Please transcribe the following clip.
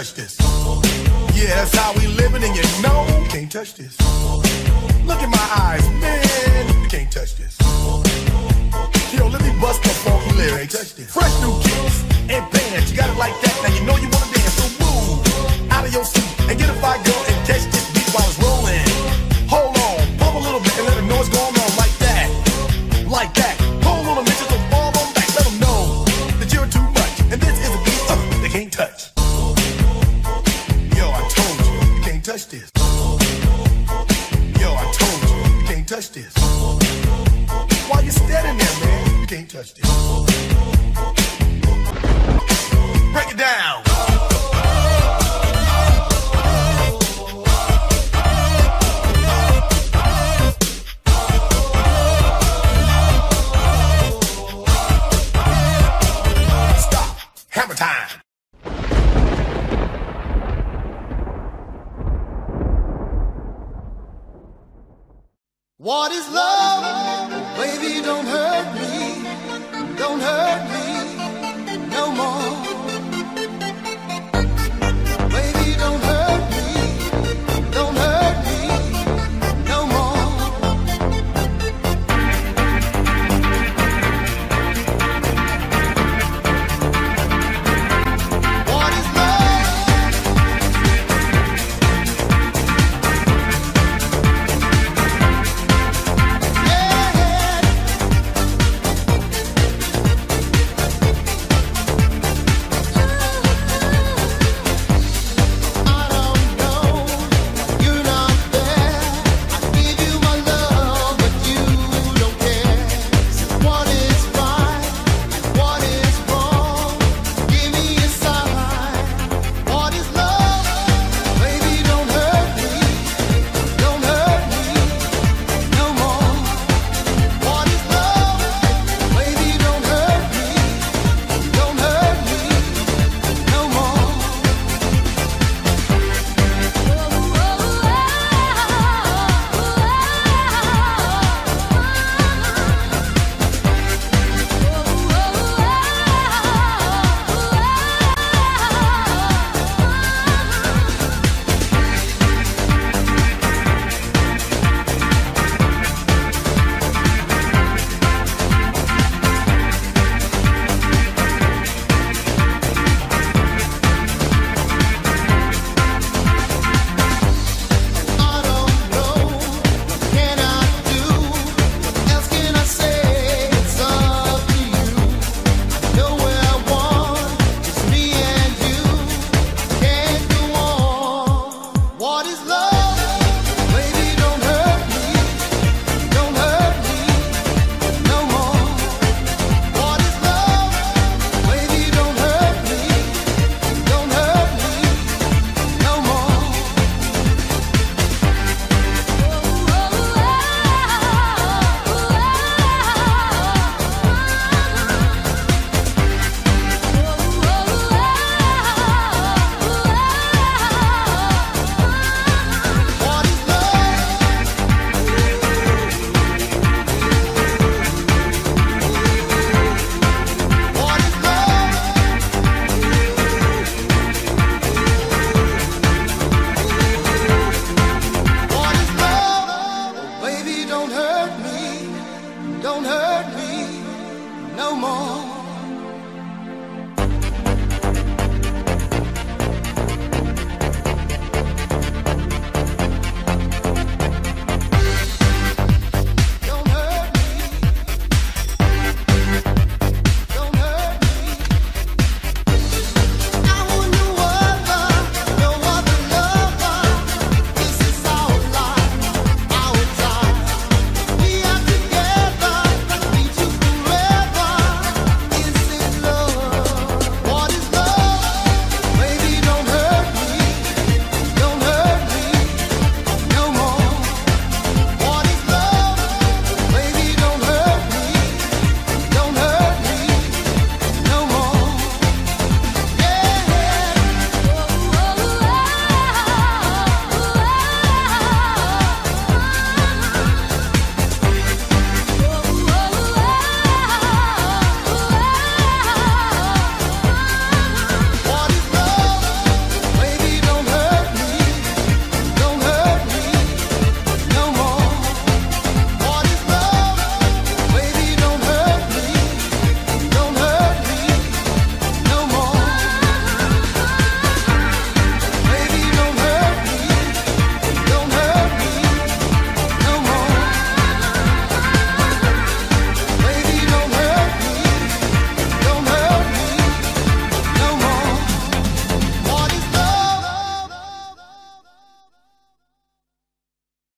touch this. Yeah, that's how we living, and you know can't touch this. Look in my eyes, man, you can't touch this. Yo, let me bust the funky lyrics. Fresh new kicks and touch this. Why you standing there, man? You can't touch this. Break it down. What is love? Baby, don't hurt me. Don't hurt me no more. don't hurt me no more.